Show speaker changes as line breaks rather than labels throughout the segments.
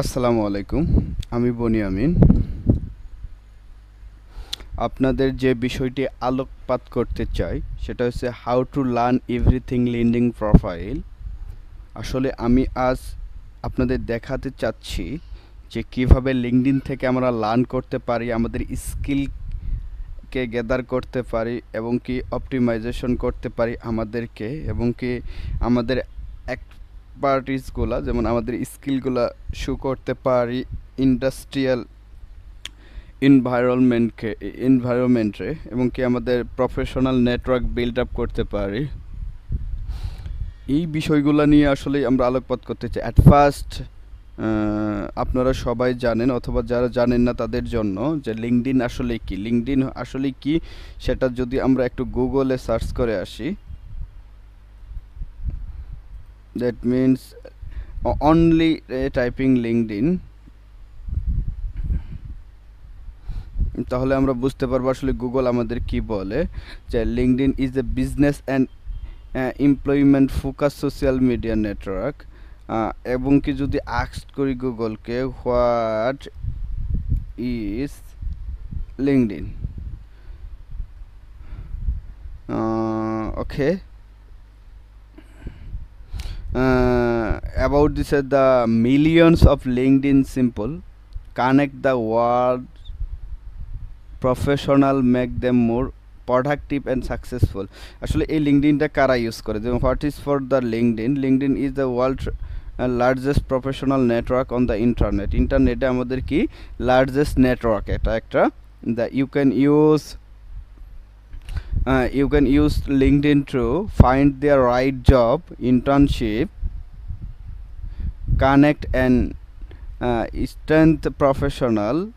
আসসালামু আলাইকুম, আমি বনি আমিন। আপনাদের যে বিষয়টি আলোকপাত করতে চাই, সেটা হচ্ছে how to learn everything LinkedIn profile আসলে আমি আজ আপনাদের দেখাতে চাচ্ছি যে কীভাবে লিঙ্কডিন থেকে আমরা লার্ন করতে পারি, আমাদের স্কিলকে গ্যাদার করতে পারি এবং কি অপটিমাইজেশন করতে পারি আমাদেরকে এবং কি আমাদের এক্সপার্টিসগুলা যেমন আমাদের স্কিলগুলা শো করতে পারি ইন্ডাস্ট্রিয়াল এনভায়রনমেন্টকে এনভায়রনমেন্টে এবং কি আমাদের প্রফেশনাল নেটওয়ার্ক বিল্ড আপ করতে পারি। এই বিষয়গুলো নিয়ে আসলে আমরা আলোকপাত করতে চাই। অ্যাট ফার্স্ট আপনারা সবাই জানেন, অথবা যারা জানেন না তাদের জন্য, যে লিঙ্কডিন আসলে কি? লিঙ্কডিন আসলে কি? সেটা যদি আমরা একটু গুগলে সার্চ করে আসি that means only typing LinkedIn তাহলে আমরা বুঝতে পারব আসলে গুগল আমাদের কি বলে, যে LinkedIn is a business and employment focus social media network এবং কি যদি আক্স করি গুগলকে what is LinkedIn okay about this uh, the millions of linkedin simple connect the world professional make them more productive and successful আসলে এই লিঙ্কডিনটা কারা use করে? যেমন what is for the LinkedIn LinkedIn is the world largest professional network on the internet ইন্টারনেটে আমাদের কি? Largest network এটা একটা the you can use uh, you can use linkedin to find their right job internship connect and uh, strength professional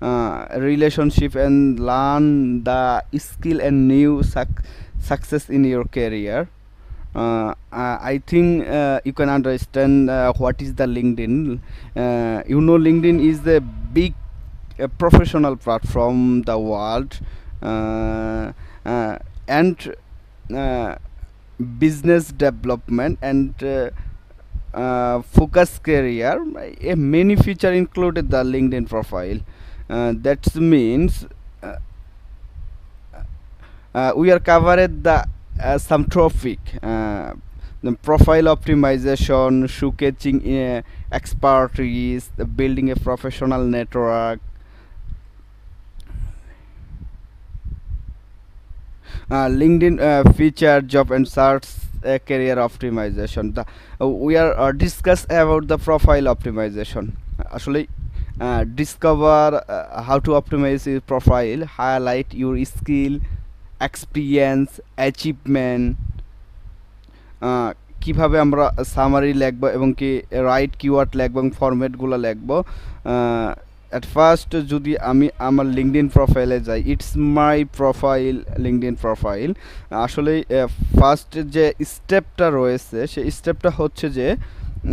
uh, relationship and learn the skill and new suc- success in your career uh, uh I think uh, you can understand uh, what is the LinkedIn. Uh, you know, LinkedIn is the big professional platform the world and uh, business development and uh, uh, focus career. A many feature included the LinkedIn profile. Uh, that means uh, uh, we are covered the uh, some topic uh, the profile optimization showcasing uh, expertise building a professional network linkedin uh, feature job and search uh, career optimization the, uh, we are uh, discuss about the profile optimization uh, discover uh, how to optimize your profile highlight your skill achievement uh, কীভাবে আমরা summary লিখব এবং কি right keyword লিখব এবং ফরম্যাটগুলো লিখব at first যদি আমি আমার লিঙ্কডিন প্রোফাইলে যাই it's my profile LinkedIn profile আসলে ফার্স্ট যে স্টেপটা রয়েছে সেই স্টেপটা হচ্ছে যে,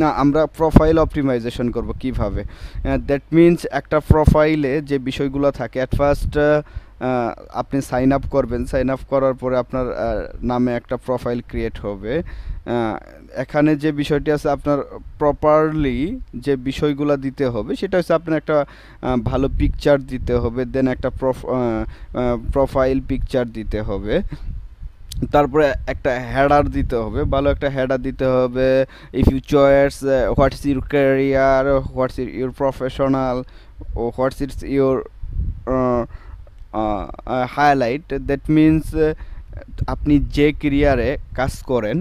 না, আমরা প্রোফাইল অপটিমাইজেশন করব কীভাবে? দ্যাট মিন্স একটা প্রোফাইলে যে বিষয়গুলো থাকে অ্যাট ফার্স্ট আপনি সাইন আপ করবেন। সাইন আপ করার পরে আপনার নামে একটা প্রোফাইল ক্রিয়েট হবে। এখানে যে বিষয়টি আছে, আপনার প্রপারলি যে বিষয়গুলো দিতে হবে, সেটা হচ্ছে আপনার একটা ভালো পিকচার দিতে হবে দেন একটা প্রোফাইল পিকচার দিতে হবে। তারপরে একটা হেডার দিতে হবে, ভালো একটা হেডার দিতে হবে। If you choice what's your career what's your professional O what's it's your highlight that means আপনি যে কেরিয়ারে কাজ করেন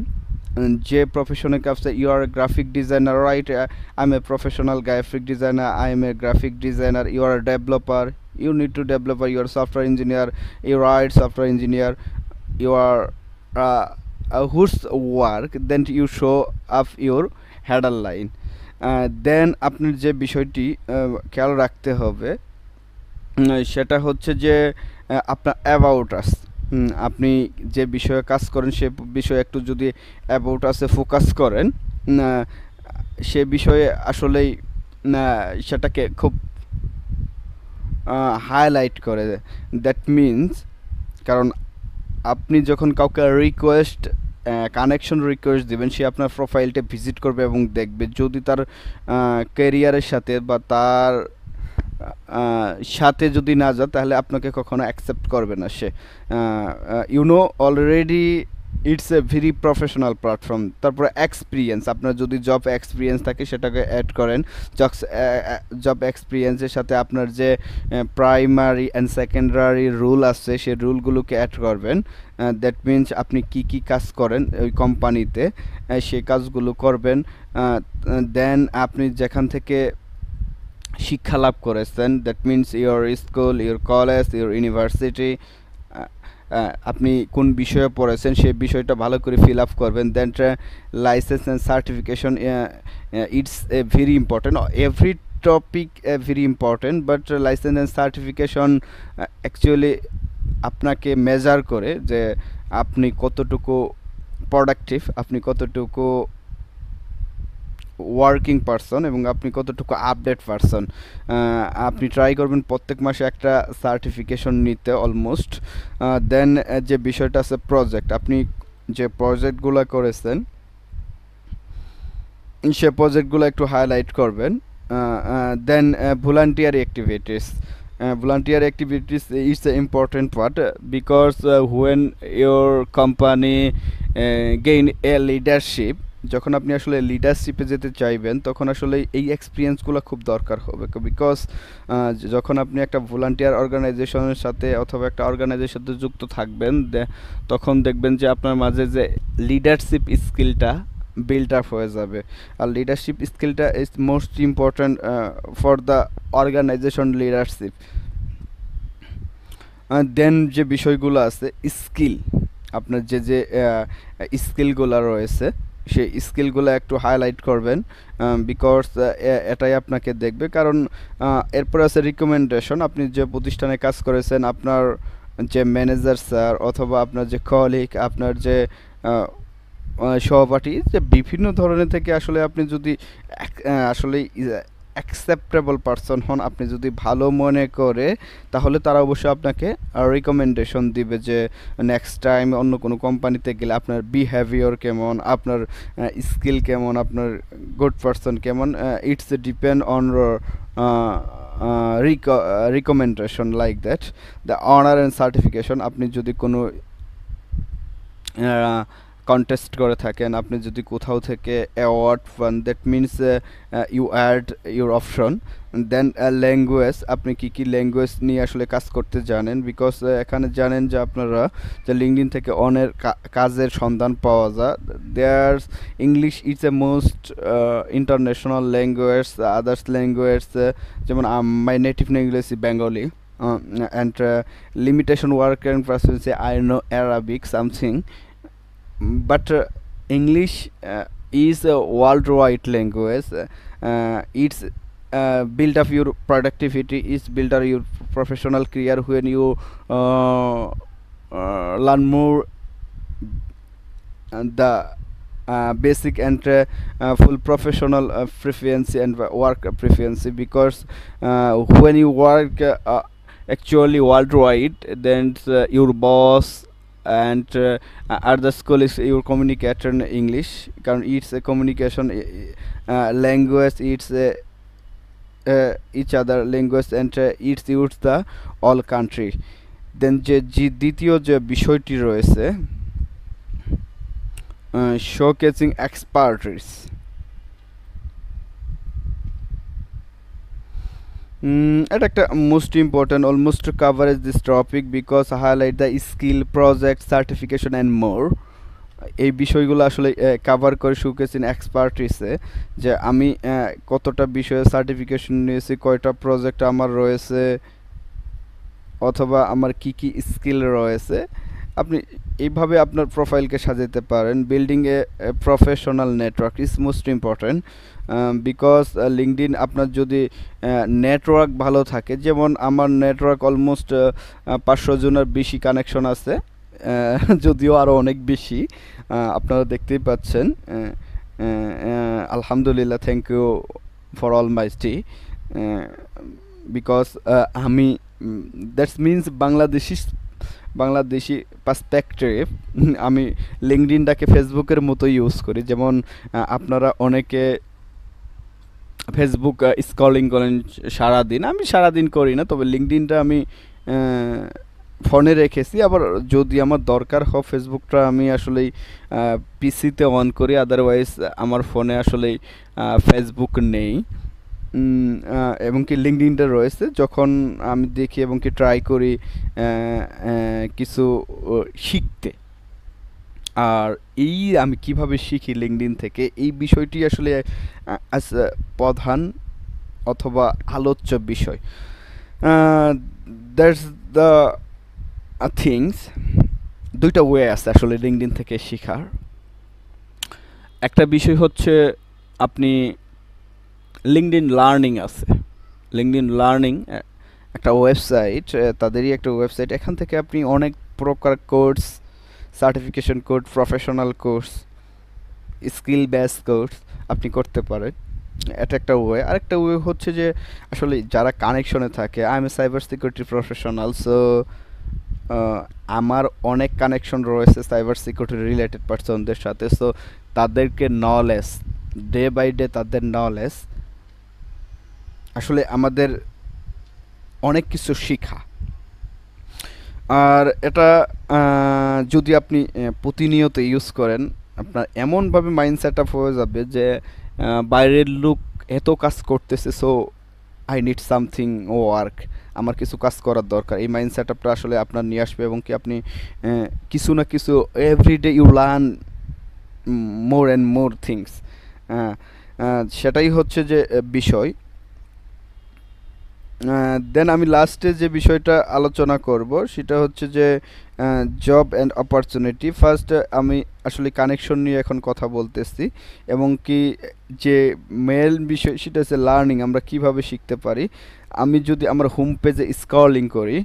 যে প্রফেশনে কাজ you are graphic designer right I am a professional graphic designer I am a graphic designer you are developer you need to developer you are software engineer you are software engineer you are uh, uh, whose work then you show up line then আপনার যে বিষয়টি খেয়াল রাখতে হবে সেটা হচ্ছে যে আপনার অ্যাবাউট আস আপনি যে বিষয়ে কাজ করেন, সে বিষয়ে একটু যদি অ্যাবাউট আসে ফোকাস করেন সে বিষয়ে আসলেই সেটাকে খুব হাইলাইট করে। দ্যাট মিন্স কারণ আপনি যখন কাউকে রিকোয়েস্ট কানেকশন রিকোয়েস্ট দিবেন, সে আপনার প্রোফাইলটা ভিজিট করবে এবং দেখবে। যদি তার ক্যারিয়ারের সাথে বা তার সাথে যদি না যায় তাহলে আপনাকে কখনো অ্যাকসেপ্ট করবে না সে। You know already it's a very professional platform তারপরে এক্সপিরিয়েন্স আপনার যদি জব এক্সপিরিয়েন্স থাকে, সেটাকে অ্যাড করেন। জব এক্সপিরিয়েন্সের সাথে আপনার যে প্রাইমারি অ্যান্ড সেকেন্ডারি রুল আছে সেই রুলগুলোকে অ্যাড করবেন। দ্যাট মিনস আপনি কি কি কাজ করেন ওই কোম্পানিতে সেই কাজগুলো করবেন। দেন আপনি যেখান থেকে শিক্ষা লাভ করেছেন। That means your school your college your university আপনি কোন বিষয়ে পড়েছেন সেই বিষয়টা ভালো করে ফিল আপ করবেন। Then licence and certification it's a very important every topic very important but licence and certification actually আপনাকে মেজার করে যে আপনি কতটুকু প্রোডাক্টিভ আপনি কতটুকু ওয়ার্কিং পারসন এবং আপনি কতটুকু আপডেট পারসন আপনি ট্রাই করবেন প্রত্যেক মাসে একটা সার্টিফিকেশন নিতে অলমোস্ট দেন যে বিষয়টা আছে প্রজেক্ট আপনি যে প্রজেক্টগুলো করেছেন সে প্রজেক্টগুলো একটু হাইলাইট করবেন then volunteer activities volunteer activities is an important part because uh, company uh, gain a leadership যখন আপনি আসলে লিডারশিপে যেতে চাইবেন, তখন আসলে এই এক্সপিরিয়েন্সগুলো খুব দরকার হবে। বিকজ যখন আপনি একটা ভলান্টিয়ার অর্গানাইজেশনের সাথে অথবা একটা অর্গানাইজেশনের সাথে যুক্ত থাকবেন তখন দেখবেন যে আপনার মাঝে যে লিডারশিপ স্কিলটা বিল্ড আপ হয়ে যাবে। আর লিডারশিপ স্কিলটা is most important for the organisation leadership then যে বিষয়গুলো আছে স্কিল আপনার যে যে স্কিলগুলো রয়েছে সেই স্কিলগুলো একটু হাইলাইট করবেন বিকজ এটাই আপনাকে দেখবে। কারণ এরপর আছে রিকমেন্ডেশন আপনি যে প্রতিষ্ঠানে কাজ করেছেন, আপনার যে ম্যানেজার স্যার অথবা আপনার যে কলিগ আপনার যে সহপাঠী, যে বিভিন্ন ধরনের থেকে আসলে আপনি যদি আসলে অ্যাকসেপ্টেবল পারসন হন আপনি যদি ভালো মনে করে, তাহলে তারা অবশ্যই আপনাকে রিকমেন্ডেশন দিবে যে নেক্সট টাইম অন্য কোনো কোম্পানিতে গেলে আপনার বিহেভিয়ার কেমন, আপনার স্কিল কেমন, আপনার গুড পারসন কেমন it's depend on recommendation like that the honour and certification আপনি যদি কোনো কন্টেস্ট করে থাকেন। আপনি যদি কোথাও থেকে অ্যাওয়ার্ড পান that means you add your option then language আপনি কি কি ল্যাঙ্গুয়েজ নিয়ে আসলে কাজ করতে জানেন? বিকজ এখানে জানেন যে আপনারা যে লিঙ্কডিন থেকে অনের কাজের সন্ধান পাওয়া যায়। There English it's a most international language others language যেমন my native language Bengali and limitation work and proficiency I know Arabic something but uh, English uh, is a worldwide language. Uh, it's uh, build up your productivity is build up your professional career when you uh, uh, learn more and the basic and full professional uh, proficiency and work proficiency because when you work actually worldwide then your boss and uh, at the school is your communicator in english কারণ it's a communication uh, language it's a uh, each other language and uh, it's used the all country দেন যে দ্বিতীয় যে বিষয়টি রয়েছে showcasing expertise এটা একটা most important almost coverage this topic because highlight the skill project certification and more এই বিষয়গুলো আসলে কাভার করে শুকেছেন এক্সপার্টিসে যে আমি কতটা বিষয়ে সার্টিফিকেশন নিয়েছি, কয়টা প্রজেক্ট আমার রয়েছে, অথবা আমার কি কি স্কিল রয়েছে। আপনি এইভাবে আপনার প্রোফাইলকে সাজাতে পারেন। Building a professional network is most important because LinkedIn আপনার যদি নেটওয়ার্ক ভালো থাকে, যেমন আমার নেটওয়ার্ক অলমোস্ট পাঁচশো জনের বেশি কানেকশন আছে যদিও আরও অনেক বেশি আপনারা দেখতেই পাচ্ছেন আলহামদুলিল্লাহ thank you for all my স্টি because আমি that's means Bangladeshi Bangladeshi perspective আমি লিঙ্কডিনটাকে ফেসবুকের মতো ইউজ করি। যেমন আপনারা অনেকে ফেসবুক স্কলিং করেন সারাদিন। আমি সারাদিন করি না, তবে লিঙ্কডিনটা আমি ফোনে রেখেছি। আবার যদি আমার দরকার হয় ফেসবুকটা আমি আসলেই পিসিতে অন করি। আদারওয়াইজ আমার ফোনে আসলেই ফেসবুক নেই। এবং কি লিঙ্কডিনটা রয়েছে। যখন আমি দেখি এবং কি ট্রাই করি কিছু শিখতে। আর এই আমি কীভাবে শিখি লিঙ্কডিন থেকে, এই বিষয়টি আসলে প্রধান অথবা আলোচ্য বিষয়। দ্যাটস দ্য থিংস দুইটা ওয়ে আছে আসলে লিঙ্কডিন থেকে শেখার। একটা বিষয় হচ্ছে, আপনি লিঙ্কডিন লার্নিং আছে। লিঙ্কডিন লার্নিং একটা ওয়েবসাইট তাদেরই একটা ওয়েবসাইট এখান থেকে আপনি অনেক প্রকার course certification course professional course skill base course আপনি করতে পারেন। এটা একটা ওয়ে আরেকটা ওয়ে হচ্ছে যে, আসলে যারা কানেকশনে থাকে I am a cyber security professional so আমার অনেক কানেকশন রয়েছে সাইবার সিকিউরিটি রিলেটেড পার্সনদের সাথে। সো তাদেরকে নলেজ ডে বাই ডে তাদের নলেজ আসলে আমাদের অনেক কিছু শিখা। আর এটা যদি আপনি প্রতিনিয়ত ইউজ করেন, আপনার এমনভাবে মাইন্ড সেট আপ হয়ে যাবে যে বাইরের লোক এত কাজ করতেছে সো আই নিড সামথিং ও ওয়ার্ক আমার কিছু কাজ করার দরকার। এই মাইন্ড সেট আপটা আসলে আপনার নিয়ে আসবে এবং কি আপনি কিছু না কিছু every day you learn more and more things সেটাই হচ্ছে যে বিষয়। দেন আমি লাস্টে যে বিষয়টা আলোচনা করব, সেটা হচ্ছে যে জব অ্যান্ড অপরচুনিটি ফার্স্ট আমি আসলে কানেকশন নিয়ে এখন কথা বলতেছি, এবং কি যে মেল বিষয় সেটা হচ্ছে লার্নিং আমরা কীভাবে শিখতে পারি। আমি যদি আমার হোম পেজে স্কলিং করি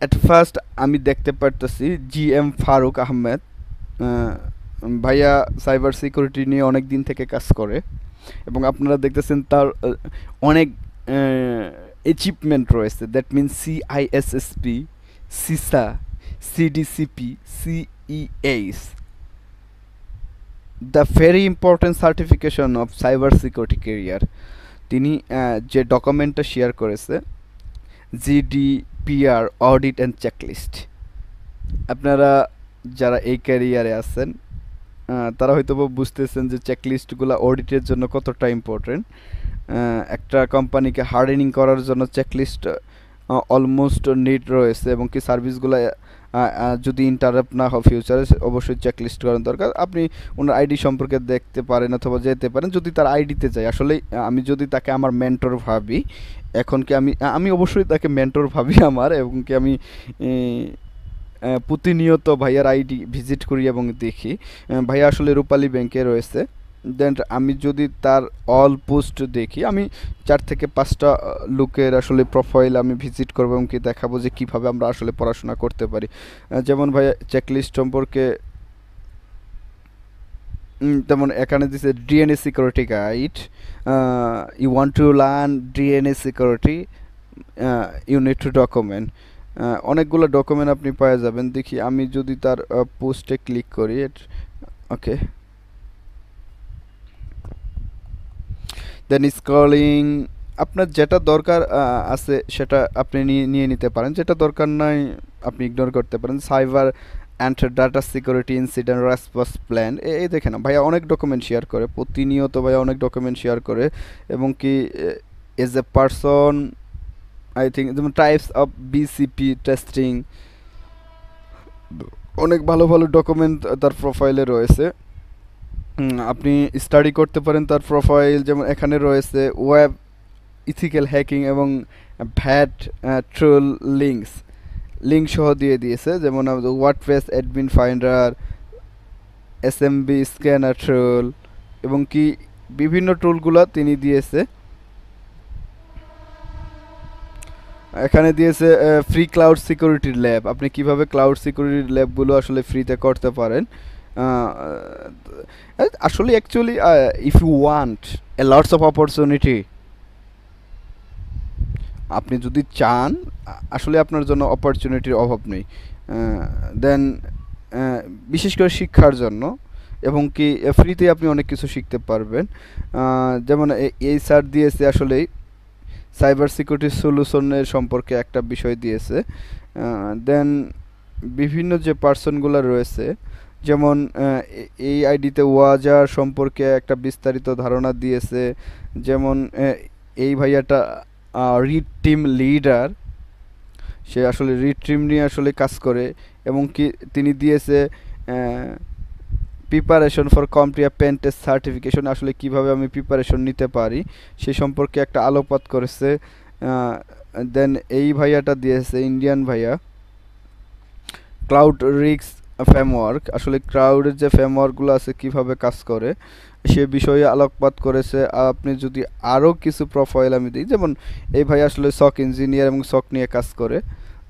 অ্যাট ফার্স্ট আমি দেখতে পারতেছি জি এম ফারুক আহমেদ ভাইয়া সাইবার সিকিউরিটি নিয়ে অনেক দিন থেকে কাজ করে, এবং আপনারা দেখতেছেন তার অনেক অ্যাচিভমেন্ট রয়েছে। That means CISSP CISA CDCP CES the very important certification of cyber security career তিনি যে ডকুমেন্টটা শেয়ার করেছে জিডিপিআর অডিট অ্যান্ড চেকলিস্ট আপনারা যারা এই ক্যারিয়ারে আছেন তারা হয়তো বুঝতেছেন যে চেকলিস্টগুলো অডিটের জন্য কতটা ইম্পর্টেন্ট একটা কোম্পানিকে হার্ডেনিং করার জন্য চেকলিস্ট অলমোস্ট নিড রয়েছে এবং কি সার্ভিসগুলো যদি ইন্টারাপ্ট না হয় ফিউচারে অবশ্যই চেকলিস্ট করার দরকার। আপনি ওনার আইডি সম্পর্কে দেখতে পারেন অথবা যেতে পারেন, যদি তার আইডিতে যায়। আসলে আমি যদি তাকে আমার মেন্টর ভাবি, এখন কি আমি আমি অবশ্যই তাকে মেন্টর ভাবি আমার এবং কি আমি প্রতিনিয়ত ভাইয়ার আইডি ভিজিট করি এবং দেখি। ভাইয়া আসলে রূপালী ব্যাংকে রয়েছে। দেন আমি যদি তার অল পোস্ট দেখি, আমি চার থেকে পাঁচটা লোকের আসলে প্রোফাইল আমি ভিজিট করব এবং কি দেখাবো যে কীভাবে আমরা আসলে পড়াশোনা করতে পারি। যেমন ভাইয়া চেকলিস্ট সম্পর্কে তেমন এখানে দিচ্ছে DNA security guide you want to learn DNA security you need to document অনেকগুলো ডকুমেন্ট আপনি পাওয়া যাবেন। দেখি আমি যদি তার পোস্টে ক্লিক করি ওকে দেন স্ক্রলিং আপনার যেটা দরকার আছে সেটা আপনি নিয়ে নিতে পারেন। যেটা দরকার নাই, আপনি ইগনোর করতে পারেন। Cyber and data security incident response plan এই দেখে না, ভাইয়া অনেক ডকুমেন্ট শেয়ার করে, প্রতিনিয়ত ভাইয়া অনেক ডকুমেন্ট শেয়ার করে, এবং কি as a person I think যেমন টাইপস অফ বিসিপি টেস্টিং অনেক ভালো ভালো ডকুমেন্ট তার প্রোফাইলে রয়েছে। আপনি স্টাডি করতে পারেন তার প্রোফাইল যেমন এখানে রয়েছে ওয়েব ইথিক্যাল হ্যাকিং এবং ভ্যাট ট্রোল লিঙ্কস লিঙ্ক সহ দিয়ে দিয়েছে, যেমন WordPress admin finder S M B scanner troll এবং কি বিভিন্ন টুলগুলো তিনি দিয়েছে। এখানে দিয়েছে ফ্রি ক্লাউড সিকিউরিটি ল্যাব আপনি কীভাবে ক্লাউড সিকিউরিটি ল্যাবগুলো আসলে ফ্রিতে করতে পারেন? আসলে actually if you want a lots of opportunity আপনি যদি চান আসলে আপনার জন্য অপরচুনিটির অভাব নেই। দেন বিশেষ করে শিক্ষার জন্য, এবং কি ফ্রিতে আপনি অনেক কিছু শিখতে পারবেন। যেমন এই স্যার দিয়েছে আসলেই সাইবার সিকিউরিটি সলিউশনের সম্পর্কে একটা বিষয় দিয়েছে। দেন বিভিন্ন যে পার্সনগুলো রয়েছে, যেমন এই আইডিতে ওয়াজার সম্পর্কে একটা বিস্তারিত ধারণা দিয়েছে। যেমন এই ভাইয়াটা রিড টিম লিডার, সে আসলে রিড টিম নিয়ে আসলে কাজ করে এবং কি তিনি দিয়েছে preparation for CompTIA pen test certification আসলে কীভাবে আমি প্রিপারেশন নিতে পারি, সে সম্পর্কে একটা আলোকপাত করেছে দেন এই ভাইয়াটা দিয়েছে ইন্ডিয়ান ভাইয়া। ক্লাউড রিক্স ফ্রেমওয়ার্ক আসলে ক্রাউডের যে ফ্রেমওয়ার্কগুলো আছে, কীভাবে কাজ করে, সে বিষয়ে আলোকপাত করেছে। আপনি যদি আরও কিছু প্রোফাইল আমি দিই, যেমন এই ভাই আসলে সক ইঞ্জিনিয়ার এবং সক নিয়ে কাজ করে।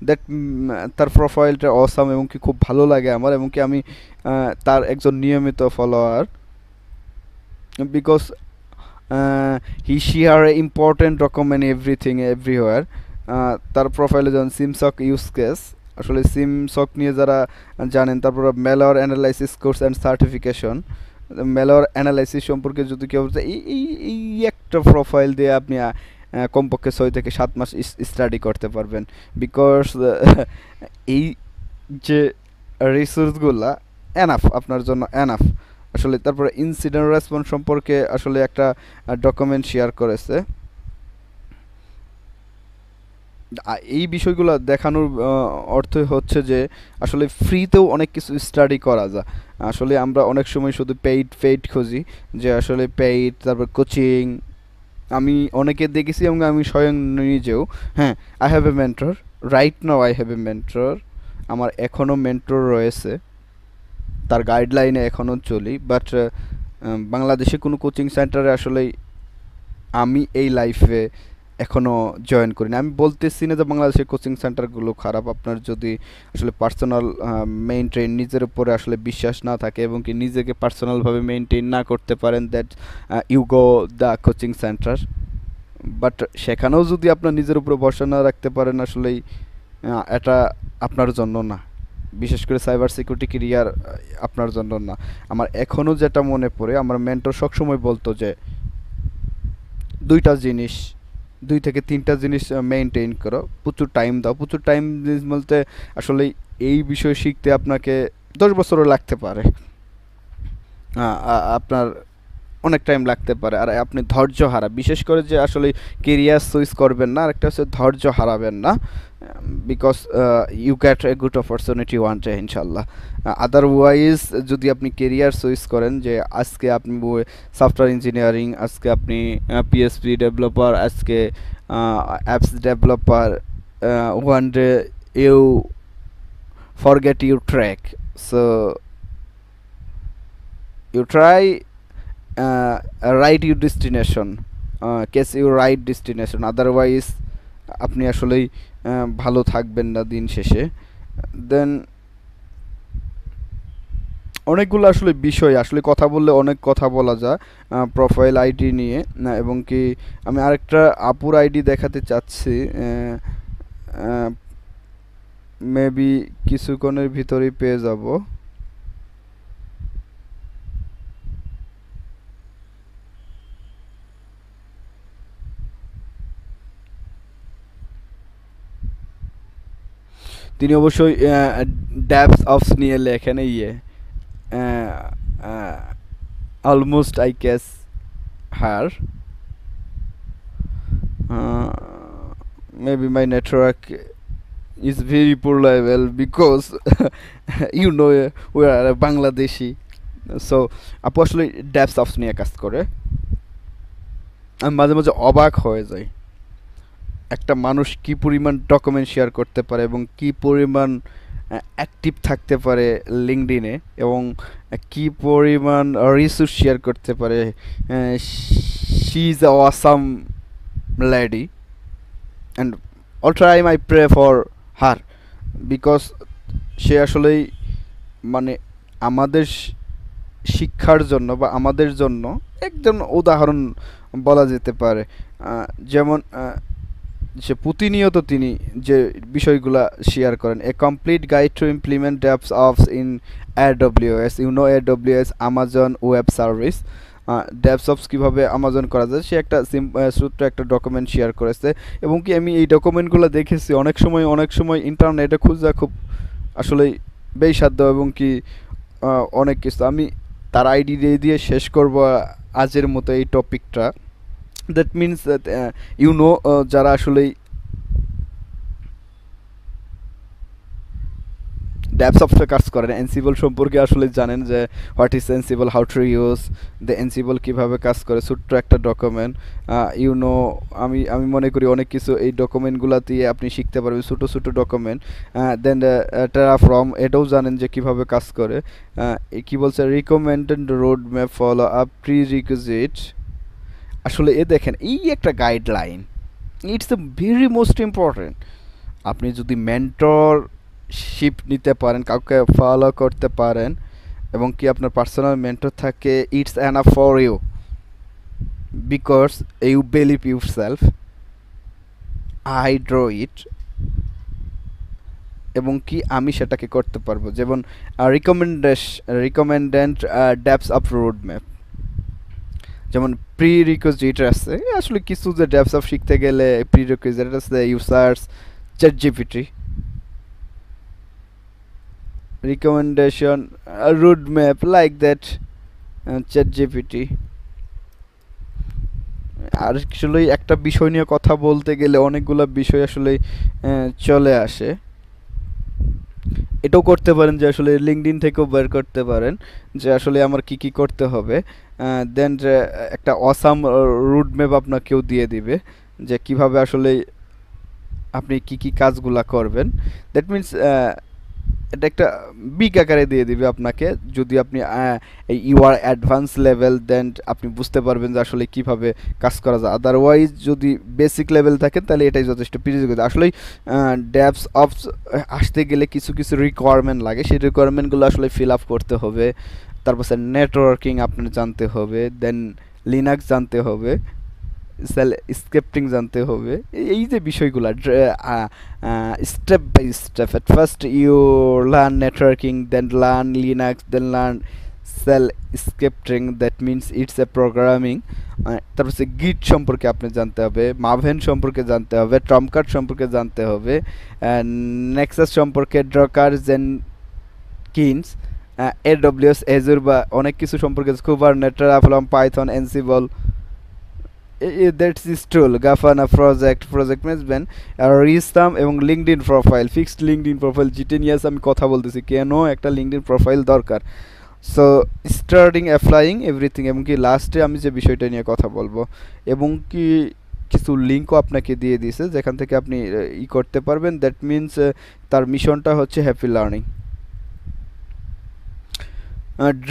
দ্যাট তার প্রোফাইলটা অসাম এবং কি খুব ভালো লাগে আমার এবং কি আমি তার একজন নিয়মিত follower because he share important document everything everywhere তার প্রোফাইলে যেমন সিমসক ইউজ কেস আসলে সিমসক নিয়ে যারা জানেন, তারপর malware analysis course and certification malware analysis সম্পর্কে যদি কেউ এই এই একটা প্রোফাইল দিয়ে আপনি কমপক্ষে ছয় থেকে সাত মাস স্টাডি করতে পারবেন। বিকজ এই যে রিসোর্সগুলা এনাফ আপনার জন্য এনাফ আসলে তারপরে ইনসিডেন্ট রেসপন্স সম্পর্কে আসলে একটা ডকুমেন্ট শেয়ার করেছে। এই বিষয়গুলো দেখানোর অর্থ হচ্ছে যে, আসলে ফ্রিতেও অনেক কিছু স্টাডি করা যায়। আসলে আমরা অনেক সময় শুধু পেইড পেইড খুঁজি। যে আসলে পেইড তারপর কোচিং আমি অনেকে দেখেছি এবং আমি স্বয়ং নিজেও হ্যাঁ I have a mentor right now I have a mentor আমার এখনও মেন্টর রয়েছে। তার গাইডলাইনে এখনও চলি। বাট বাংলাদেশে কোনো কোচিং সেন্টারে আসলে আমি এই লাইফে এখনও জয়েন করিনি। আমি বলতেছি না যে বাংলাদেশের কোচিং সেন্টারগুলো খারাপ। আপনার যদি আসলে পার্সোনাল মেনটেন নিজের উপরে আসলে বিশ্বাস না থাকে এবং কি নিজেকে পার্সোনালভাবে মেনটেন না করতে পারেন that you go the coaching centre but সেখানেও যদি আপনার নিজের উপরে ভরসা না রাখতে পারেন আসলেই এটা আপনার জন্য না। বিশেষ করে সাইবার সিকিউরিটি কেরিয়ার আপনার জন্য না। আমার এখনও যেটা মনে পড়ে, আমার মেন্টর সবসময় বলতো যে, দুইটা জিনিস দুই থেকে তিনটা জিনিস মেনটেন করো। প্রচুর টাইম দাও। প্রচুর টাইম জিনিস বলতে আসলে এই বিষয় শিখতে আপনাকে দশ বছরও লাগতে পারে। আপনার অনেক টাইম লাগতে পারে। আর আপনি ধৈর্য হারা, বিশেষ করে যে আসলে কেরিয়ার সুইচ করবেন না, আরেকটা হচ্ছে ধৈর্য হারাবেন না because you got a good opportunity one day ইনশাল্লাহ আদারওয়াইজ যদি আপনি কেরিয়ার সুইচ করেন যে আজকে আপনি সফটওয়্যার ইঞ্জিনিয়ারিং আজকে আপনি পিএসপি ডেভেলপার আজকে apps developer one day you forget you track so you try uh, write your case uh, write your otherwise আপনি আসলেই ভালো থাকবেন না দিন শেষে। দেন অনেকগুলো আসলে বিষয় আসলে কথা বললে অনেক কথা বলা যায় প্রোফাইল আইডি নিয়ে এবং কি আমি আরেকটা আপুর আইডি দেখাতে চাচ্ছি মেবি কিছুক্ষণের ভিতরেই পেয়ে যাব। তিনি অবশ্যই ড্যাপস অফ নিয়ে লেখেন ইয়ে almost I cash her maybe my network is very poor level because you know we are Bangladeshi so আপু আসলে ড্যাপস অফ নিয়ে কাজ করে। আমি মাঝে মাঝে অবাক হয়ে যায় একটা মানুষ কি পরিমাণ ডকুমেন্ট শেয়ার করতে পারে এবং কি পরিমাণ অ্যাক্টিভ থাকতে পারে লিঙ্কডিনে এবং কি পরিমাণ রিসোর্স শেয়ার করতে পারে she is a awesome lady and all time I pray for her because সে আসলেই মানে আমাদের শিক্ষার জন্য বা আমাদের জন্য একজন উদাহরণ বলা যেতে পারে। যেমন সে প্রতিনিয়ত তিনি যে বিষয়গুলো শেয়ার করেন a complete guide to implement DevOps in S you know S Amazon Web Service DevOps কীভাবে আমাজন করা যায়, সে একটা ছোট্ট একটা ডকুমেন্ট শেয়ার করেছে। এবং কি আমি এই ডকুমেন্টগুলো দেখেছি অনেক সময় অনেক সময় ইন্টারনেটে খুঁজা খুব আসলেই বেসাধ্য এবং কি অনেক কিছু। আমি তার আইডি দিয়ে দিয়ে শেষ করব আজের মতো এই টপিকটা that means that you know যারা আসলেই ড্যাপ সফটওয়্যার কাজ করেন এনসিবল সম্পর্কে আসলে জানেন যে what is Ansible how to use the Ansible কীভাবে কাজ করে, ছোট্ট একটা ডকুমেন্ট ইউ নো আমি আমি মনে করি অনেক কিছু এই ডকুমেন্টগুলো দিয়ে আপনি শিখতে পারবেন, ছোটো ছোটো ডকুমেন্ট দেন টেরা ফ্রম এটাও জানেন যে কীভাবে কাজ করে কী বলছে recommended roadmap follow up prerequisite আসলে এ দেখেন, এই একটা guideline it's the very most important আপনি যদি মেন্টর শিপ নিতে পারেন, কাউকে ফলো করতে পারেন, এবং কি আপনার পার্সোনাল মেন্টর থাকে it's an a for you because you believe yourself I draw it এবং কি আমি সেটাকে করতে পারব। যেমন recommendation recommended DevOps road map যেমন প্রি রিকোয়েজিট আছে আসলে কিছু যে ড্যাপস অফ শিখতে গেলে প্রি রিকোয়েজিট আছে users chat GPT recommendation a map like that chat gpt আর আসলে একটা বিষয় নিয়ে কথা বলতে গেলে অনেকগুলো বিষয় আসলে চলে আসে। এটাও করতে পারেন যে আসলে লিঙ্কডিন থেকেও বের করতে পারেন যে আসলে আমার কি কি করতে হবে। দেন যে একটা অসাম রুট ম্যাপ আপনাকেও দিয়ে দিবে যে কীভাবে আসলে আপনি কি কি কাজগুলা করবেন। দ্যাট মিনস এটা একটা বিগ আকারে দিয়ে দিবে আপনাকে। যদি আপনি you are advance level then আপনি বুঝতে পারবেন যে আসলে কীভাবে কাজ করা যায়। আদারওয়াইজ যদি বেসিক লেভেল থাকে, তাহলে এটাই যথেষ্ট পিরিয়ড আসলে ড্যাপস অফ আসতে গেলে কিছু কিছু রিকোয়ারমেন্ট লাগে। সেই রিকোয়ারমেন্টগুলো আসলে ফিল আপ করতে হবে। তারপর নেটওয়ার্কিং আপনার জানতে হবে। দেন লিনাক্স জানতে হবে। স্ক্রিপ্টিং জানতে হবে। এই যে বিষয়গুলো step by step at first you learn networking then learn Linux then learn shell scripting that means it's a programming তারপর হচ্ছে গিট সম্পর্কে আপনি জানতে হবে মাভেন সম্পর্কে জানতে হবে ট্রমকার্ড সম্পর্কে জানতে হবে নেক্সাস সম্পর্কে ড্রকার জেন কিনস এ ডব্লিউএস এজুর বা অনেক কিছু সম্পর্কে Kubernetes আফলাম Python Ansible that's is tool Grafana project project management আর রিস্তাম এবং LinkedIn profile fixed LinkedIn profile Jiten ইয়াস আমি কথা বলতেছি, কেন একটা লিঙ্কড ইন প্রোফাইল দরকার? সো স্টার্টিং অ্যাপ্লাইং এভরিথিং এবং কি লাস্টে আমি যে বিষয়টা নিয়ে কথা বলব, এবং কি কিছু লিঙ্কও আপনাকে দিয়ে দিয়েছে, যেখান থেকে আপনি ই করতে পারবেন। দ্যাট মিনস তার মিশনটা হচ্ছে happy learning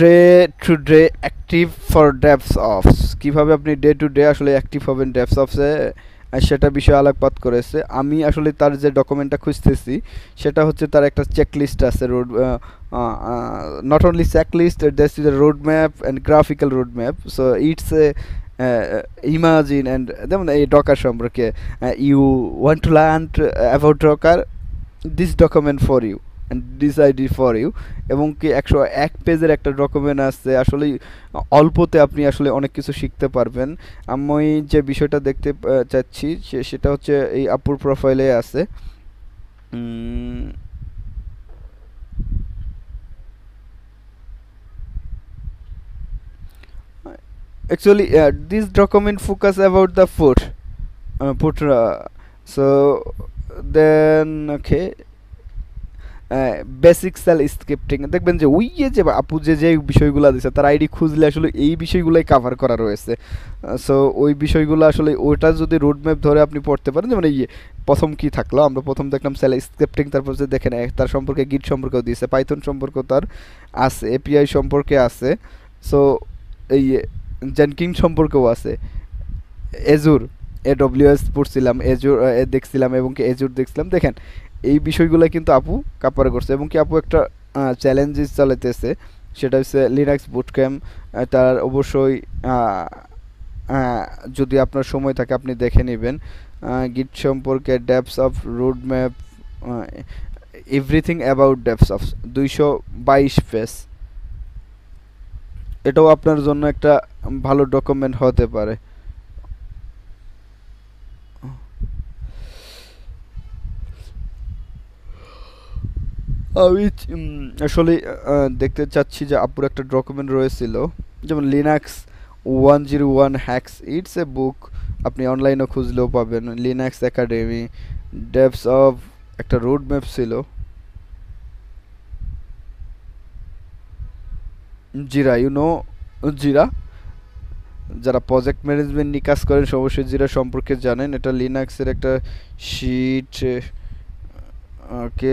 day to day active for DevOps কীভাবে আপনি ডে টু ডে আসলে অ্যাক্টিভ হবেন ডেপস অফসে সেটা বিষয়ে আলোকপাত করেছে। আমি আসলে তার যে ডকুমেন্টটা খুঁজতেছি, সেটা হচ্ছে তার একটা চেকলিস্ট আছে road not only checklist this is a roadmap and graphical roadmap so it's a imagine and যেমন এই ডকার সম্পর্কে you want to learn about Docker this document for you decide for you এবং কি একশো এক পেজের একটা ডকুমেন্ট আছে আসলে অল্পতে আপনি আসলে অনেক কিছু শিখতে পারবেন। আমি যে বিষয়টা দেখতে চাচ্ছি সেটা হচ্ছে এই আপুর প্রোফাইলে আছে। document focus about the food uh, put uh, so then okay basic shell scripting দেখবেন যে ওই যে আপু যে যে বিষয়গুলো দিছে, তার আইডি খুঁজলে আসলে এই বিষয়গুলোই কাভার করা রয়েছে। সো ওই বিষয়গুলো আসলে ওইটা যদি রোডম্যাপ ধরে আপনি পড়তে পারেন, যেমন এই প্রথম কি থাকল, আমরা প্রথম দেখলাম সেল স্ক্রিপ্টিং তারপর যে দেখেন তার সম্পর্কে গিট সম্পর্কেও দিয়েছে পাইথন সম্পর্ক তার আছে এপিআই সম্পর্কে আছে সো এই জেনকিং সম্পর্কেও আছে এজুর এ ডব্লিউ এস পড়ছিলাম এজুর দেখছিলাম এবং এজুর দেখছিলাম। দেখেন এই বিষয়গুলো কিন্তু আপু কাপারে করছে এবং কি আপু একটা চ্যালেঞ্জেস চালাইতেছে, সেটা হচ্ছে লিনাক্স বুট ক্যাম্প তার অবশ্যই যদি আপনার সময় থাকে আপনি দেখে নেবেন গিট সম্পর্কে DevOps roadmap everything about DevOps দুইশো বাইশ পেজ এটাও আপনার জন্য একটা ভালো ডকুমেন্ট হতে পারে। আমি আসলে দেখতে চাচ্ছি যে আপুর একটা ডকুমেন্ট রয়েছিল, যেমন Linux one zero one hacks it's a book আপনি অনলাইনে খুঁজলেও পাবেন। লিনাক্স একাডেমি ডেপস অফ একটা রোড ম্যাপ ছিল। জিরা ইউ নো জিরা যারা প্রজেক্ট ম্যানেজমেন্ট নিয়ে কাজ করেন, অবশ্যই জিরা সম্পর্কে জানেন। এটা লিনাক্সের একটা শিট কে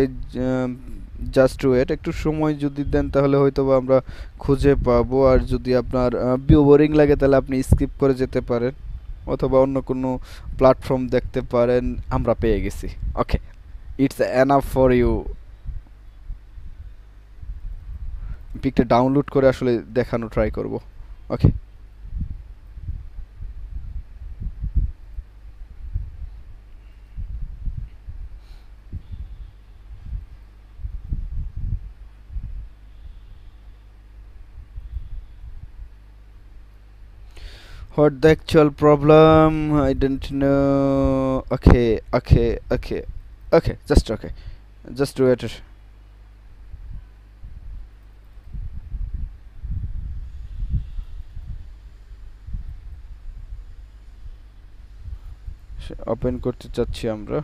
জাস্ট ওয়েট একটু সময় যদি দেন তাহলে হয়তো বা আমরা খুঁজে পাবো। আর যদি আপনার বোরিং লাগে তাহলে আপনি স্কিপ করে যেতে পারেন, অথবা অন্য কোনো প্ল্যাটফর্ম দেখতে পারেন, আমরা পেয়ে গেছি। Okay it's enough for you পিকটা download করে আসলে দেখানো ট্রাই করব। Okay what the actual problem i don't know okay okay okay okay just okay just do it open করতে চাচ্ছি আমরা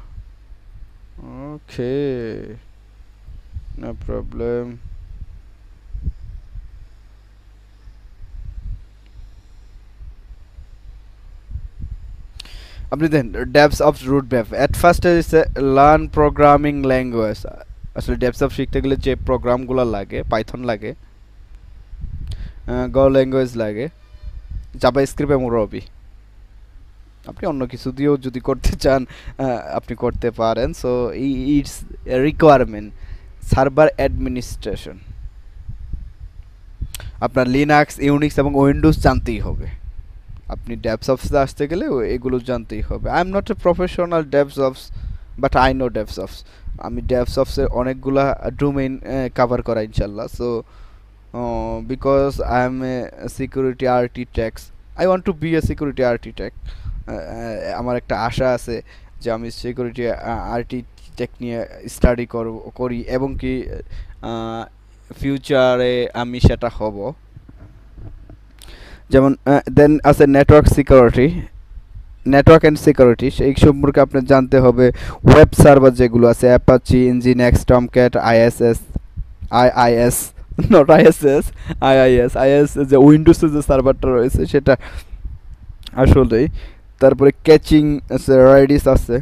ওকে নো প্রবলেম আপনি then DevOps route map at first is learn programming language আসলে DevOps শিখতে গেলে যে প্রোগ্রামগুলো লাগে পাইথন লাগে গ ল্যাঙ্গুয়েজ লাগে জাবা স্ক্রিপ্ট এবং রবি আপনি অন্য কিছু দিয়েও যদি করতে চান আপনি করতে পারেন। So it's requirement server administration আপনার লিনাক্স ইউনিক্স এবং উইন্ডোজ জানতেই হবে। আপনি ডেপস অফসে আসতে গেলে এগুলো জানতেই হবে। I am not a professional DevOps but I know DevOps আমি ডেপস অফসের অনেকগুলা ডোমেইন কাভার করা ইনশাল্লাহ so because I am a security architects I want to be a security architect আমার একটা আশা আছে যে আমি সিকিউরিটি আর্কিটেক্ট নিয়ে স্টাডি করি, এবং কি ফিউচারে আমি সেটা হব। যেমন দেন আছে network security network and security সেই সম্পর্কে আপনার জানতে হবে। ওয়েব সার্ভার যেগুলো আছে Apache engine Nginx Tomcat ISS IIS not ISS IIS IS যে উইন্ডোজের যে সার্ভারটা রয়েছে, সেটা আসলেই। তারপরে ক্যাচিং আছে রাইডিস আছে।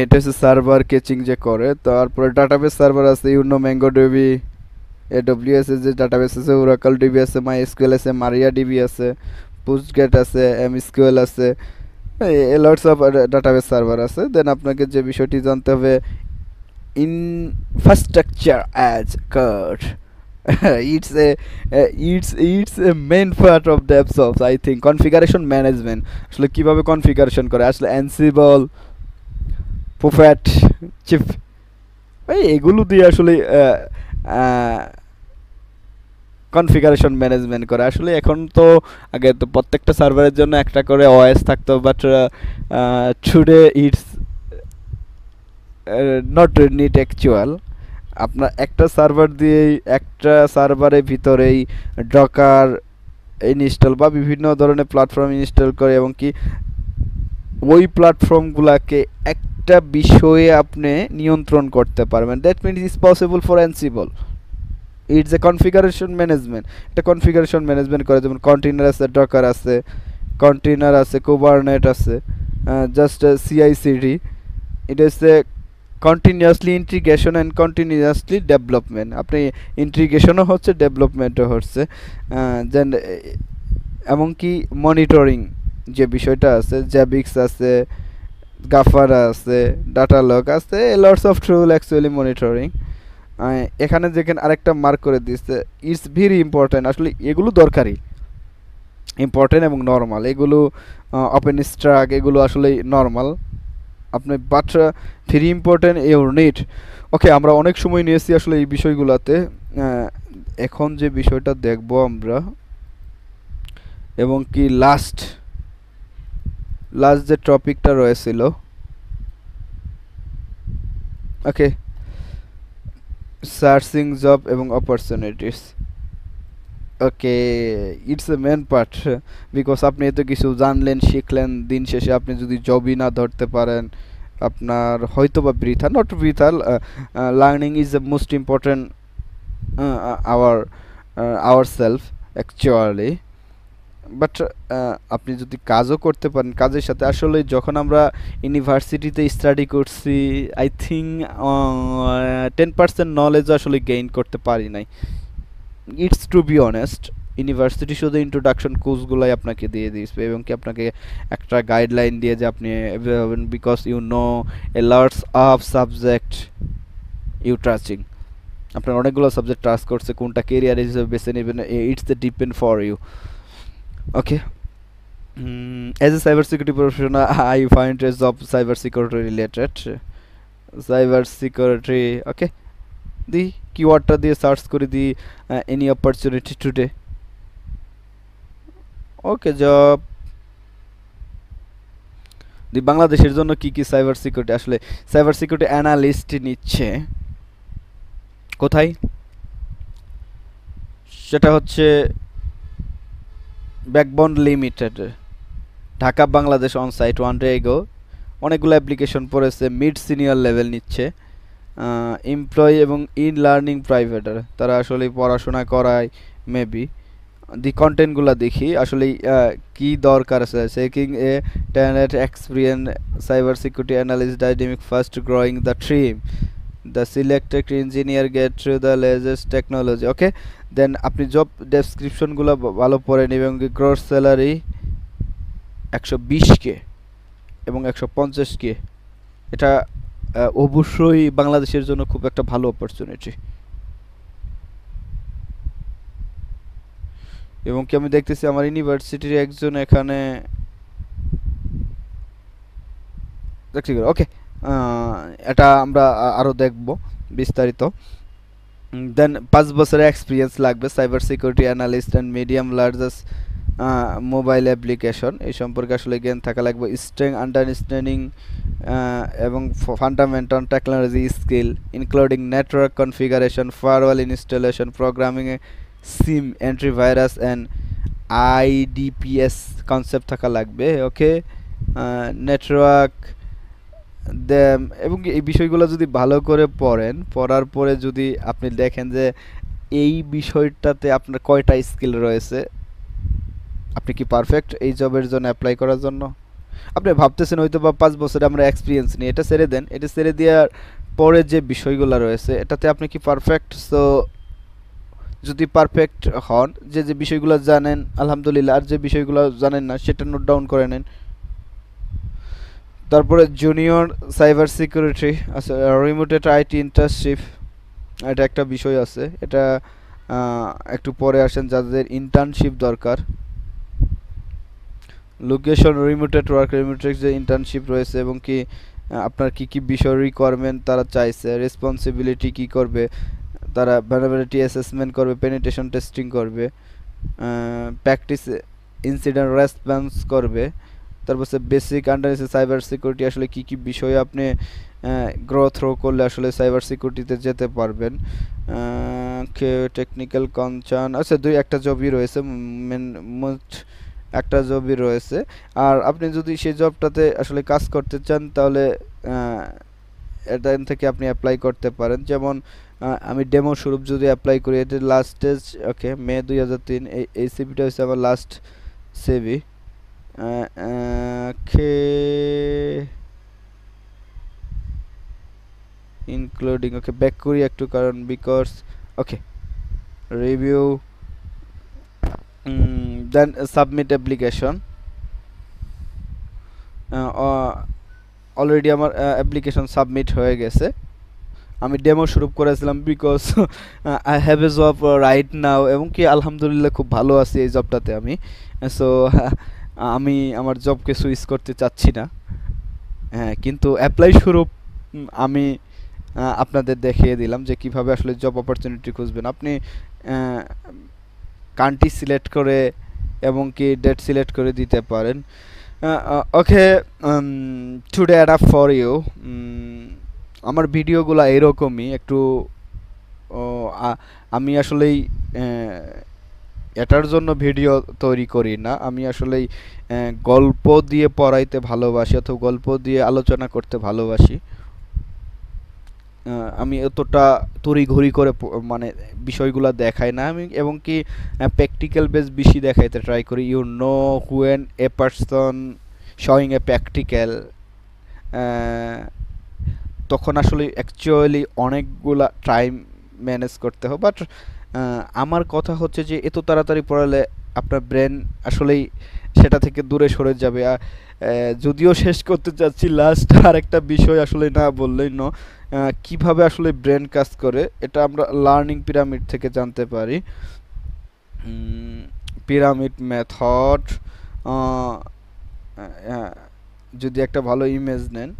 এটা হচ্ছে সার্ভার ক্যাচিং যে করে। তারপরে ডাটাবেস সার্ভার আছে you know Mongo DB AWS এর যে ডাটাবেস আছে ওরাকল ডিবি আছে মাই এসকিউএল আছে মারিয়া ডিবি আছে পোস্টগেট আছে এম এসকিউএল আছে লটস অফ ডাটাবেস সার্ভার আছে। দেন আপনাকে যে বিষয়টি জানতে হবে infrastructure as code it's a uh, it's it's a main part of DevOps I think. Configuration management আসলে কীভাবে কনফিগারেশন করে? আসলে অ্যানসিবল পুফেট চিপ এই এগুলো দিয়ে আসলে কনফিগারেশন ম্যানেজমেন্ট করে। আসলে এখন তো আগে তো প্রত্যেকটা সার্ভারের জন্য একটা করে ওএস থাকতো but today it's not need actual আপনার একটা সার্ভার দিয়েই একটা সার্ভারের ভিতরেই ডকার ইনস্টল বা বিভিন্ন ধরনের প্ল্যাটফর্ম ইনস্টল করে এবং কি ওই প্ল্যাটফর্মগুলোকে একটা বিষয়ে আপনি নিয়ন্ত্রণ করতে পারবেন। That means is possible for Ansible it's a configuration management এটা কনফিগারেশন ম্যানেজমেন্ট করে, যেমন কন্টেনার আছে ডকার আছে কন্টেনার আছে কোবারনেট আছে জাস্ট সিআইসিডি এটা হচ্ছে continuously integration and continuously development আপনি ইন্টিগ্রেশনও হচ্ছে ডেভেলপমেন্টও হচ্ছে দেন এমনকি মনিটরিং যে বিষয়টা আছে জ্যাবিক্স আছে গাফারা আছে ডাটা লক আছে lots of tool actually monitoring এখানে যেখানে আরেকটা মার্ক করে দিচ্ছে ইটস ভেরি ইম্পর্ট্যান্ট আসলে এগুলো দরকারি। ইম্পর্টেন্ট এবং নর্মাল এগুলো ওপেন স্ট্রাক এগুলো আসলেই নর্মাল আপনি but very important your need okay আমরা অনেক সময় নিয়েছি আসলে এই বিষয়গুলোতে। এখন যে বিষয়টা দেখব আমরা। এবং কি লাস্ট লাস্ট যে টপিকটা রয়েছিল। ওকে সার্চিং জব এবং opportunities okay it's a main part because আপনি এত কিছু জানলেন, শিখলেন, দিন শেষে আপনি যদি জবই না ধরতে পারেন, আপনার হয়তো বা বৃথা নট বৃথা learning is the most important our our self actually but আপনি যদি কাজও করতে পারেন, কাজের সাথে আসলে যখন আমরা ইউনিভার্সিটিতে স্টাডি করছি I think ten percent knowledge আসলে গেইন করতে পারি নাই। It's to be honest university শুধু ইন্ট্রোডাকশন কোর্সগুলোই আপনাকে দিয়ে দিয়েছে এবং কি আপনাকে একটা গাইডলাইন দিয়ে যে আপনি because you know a lot of subject you touching আপনার অনেকগুলো সাবজেক্ট টাচ করছে, কোনটা কেরিয়ার হিসেবে বেছে নেবেন it's the depend for you okay as a cybersecurity professional i find a job cybersecurity related. Cybersecurity okay. The কিওয়ার্ডটা দিয়ে search করে দিই any opportunity today okay job the বাংলাদেশের জন্য কি কি সাইবার সিকিউরিটি আসলে সাইবার সিকিউরিটি অ্যানালিস্ট নিচ্ছে কোথায় সেটা হচ্ছে Backbone Limited Dhaka, Bangladesh on site one day ago অনেকগুলো অ্যাপ্লিকেশন পড়েছে মিড সিনিয়র লেভেল নিচ্ছে এমপ্লয়ি এবং ইন লার্নিং প্রাইভেটার তারা আসলে পড়াশোনা করায় মেবি দি কন্টেন্টগুলো দেখি আসলে কি দরকার আছে? Seeking a talent experience cyber security analyst dynamic fast growing the team the selected engineer get through the latest technology okay then আপনি জব ডেসক্রিপশনগুলো ভালো পড়ে নেবেন গ্রোস স্যালারি একশো বিশ কে এবং একশো পঞ্চাশ কে। এটা অবশ্যই বাংলাদেশের জন্য খুব একটা ভালো অপরচুনিটি এবং কি আমি দেখতেছি আমার ইউনিভার্সিটির একজন এখানে ওকে এটা আমরা আরও দেখব বিস্তারিত। দেন পাঁচ বছরের এক্সপিরিয়েন্স লাগবে cyber security analyst and medium largest mobile application এই সম্পর্কে আসলে জ্ঞান থাকা লাগবে। স্ট্রেং আন্ডারস্ট্যান্ডিং এবং fundamental technology skill including network configuration firewall installation programming SIEM antivirus and IDPS concept থাকা লাগবে ওকে নেটওয়ার্ক এবং এই বিষয়গুলো যদি ভালো করে পড়েন, পড়ার পরে যদি আপনি দেখেন যে এই বিষয়টাতে আপনার কয়টা স্কিল রয়েছে, আপনি কি পারফেক্ট এই জবের জন্য অ্যাপ্লাই করার জন্য? আপনি ভাবতেছেন হয়তো বা পাঁচ বছরে আমরা এক্সপিরিয়েন্স নিই, এটা ছেড়ে দেন, এটা ছেড়ে দেওয়ার পরে যে বিষয়গুলো রয়েছে, এটাতে আপনি কি পারফেক্ট সো যদি পারফেক্ট হন, যে যে বিষয়গুলো জানেন, আলহামদুলিল্লাহ, আর যে বিষয়গুলো জানেন না, সেটা নোট ডাউন করে নেন। তারপরে জুনিয়র সাইবার সিকিউরিটি আছে রিমোটেড আইটি ইন্টার্নশিপ এটা একটা বিষয় আছে। এটা একটু পরে আসেন যাদের ইন্টার্নশিপ দরকার। লোকেশন রিমোটেড ওয়ার্ক রিমোটেড যে ইন্টার্নশিপ রয়েছে এবং কি, আপনার কি কি বিষয় রিকোয়ারমেন্ট তারা চাইছে রেসপন্সিবিলিটি কি করবে, তারা ভ্যানাবিলিটি অ্যাসেসমেন্ট করবে পেনিটেশন টেস্টিং করবে প্র্যাকটিস ইনসিডেন্ট রেসপন্স করবে তারপর বেসিক আন্ডার সাইবার সিকিউরিটি আসলে কি কি বিষয়ে আপনি গ্রো থ্রো করলে আসলে সাইবার সিকিউরিটিতে যেতে পারবেন। টেকনিক্যাল কনসার্ন আচ্ছা দুই, একটা জবই রয়েছে মেন মোস্ট একটা জবই রয়েছে। আর আপনি যদি সেই জবটাতে আসলে কাজ করতে চান, তাহলে এটা থেকে আপনি অ্যাপ্লাই করতে পারেন। যেমন আমি ডেমো স্বরূপ যদি অ্যাপ্লাই করি এটা লাস্ট স্টেজ ওকে মে দুই হাজার তিন, এই এই সিভিটা হচ্ছে আমার last CV including okay back করি একটু কারণ because okay review then submit application already আমার অ্যাপ্লিকেশন সাবমিট হয়ে গেছে। আমি ডেমো শুরু করেছিলাম because I have a job right now এবং কি, আলহামদুলিল্লাহ খুব ভালো আছি এই জবটাতে আমি। সো আমি আমার জবকে সুইচ করতে চাচ্ছি না। হ্যাঁ কিন্তু অ্যাপ্লাই স্বরূপ আমি আপনাদের দেখিয়ে দিলাম যে কীভাবে আসলে জব অপরচুনিটি খুঁজবেন। আপনি কান্ট্রি সিলেক্ট করে এবং কি ডেট সিলেক্ট করে দিতে পারেন। Okay today add for you আমার ভিডিওগুলো এরকমই, একটু আমি আসলেই এটার জন্য ভিডিও তৈরি করি না। আমি আসলেই গল্প দিয়ে পড়াইতে ভালোবাসি অথবা গল্প দিয়ে আলোচনা করতে ভালোবাসি। আমি এতটা তড়িঘড়ি করে মানে বিষয়গুলো দেখাই না আমি এবং কি প্র্যাকটিক্যাল বেস বেশি দেখাইতে ট্রাই করি। You know when a person showing a practical তখন আসলে অ্যাকচুয়ালি অনেকগুলা টাইম ম্যানেজ করতে হবে বাট আমার কথা হচ্ছে যে এত তাড়াতাড়ি পড়ালে আপনার ব্রেন আসলেই সেটা থেকে দূরে সরে যাবে। আ- আহ, যদিও শেষ করতে চাচ্ছি লাস্ট আর একটা বিষয় আসলে না বললেই ন কীভাবে আসলে ব্রেন কাজ করে এটা আমরা লার্নিং পিরামিড থেকে জানতে পারি। পিরামিড মেথড যদি একটা ভালো ইমেজ নেন।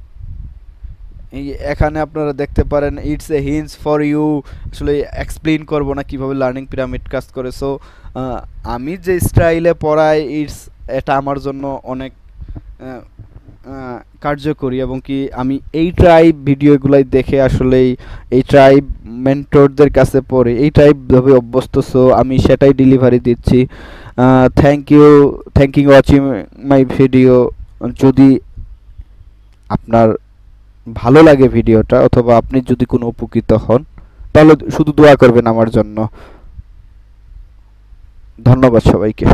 এখানে আপনারা দেখতে পারেন it's a hint for you আসলে এক্সপ্লেন করব না কীভাবে লার্নিং পিরামিড কাজ করে। সো আমি যে স্টাইলে পড়াই ইটস এটা আমার জন্য অনেক কার্যকরী এবং কি আমি এই ট্রাইব ভিডিওগুলাই দেখে আসলেই এই ট্রাইব মেন্টরদের কাছে পড়ে। এই ট্রাইব ভাবে অভ্যস্ত সো আমি সেটাই ডেলিভারি দিচ্ছি। Thank you thank you watching my video যদি আপনার ভালো লাগে ভিডিওটা, অথবা আপনি যদি কোনো উপকৃত হন, তাহলে শুধু দোয়া করবেন আমার জন্য। ধন্যবাদ সবাইকে।